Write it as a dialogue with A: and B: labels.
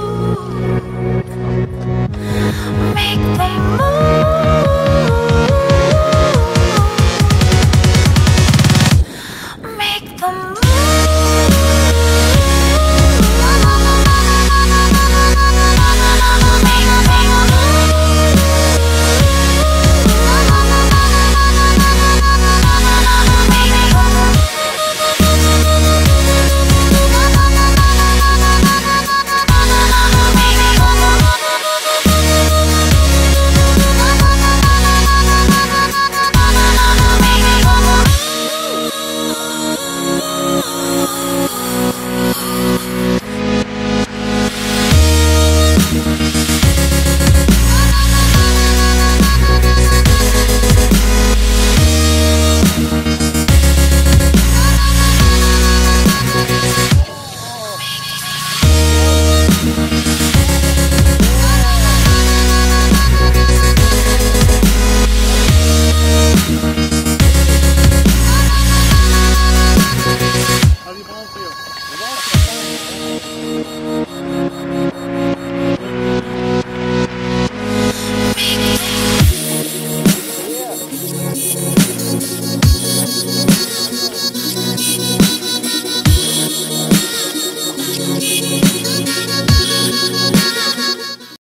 A: Ooh. Thank you.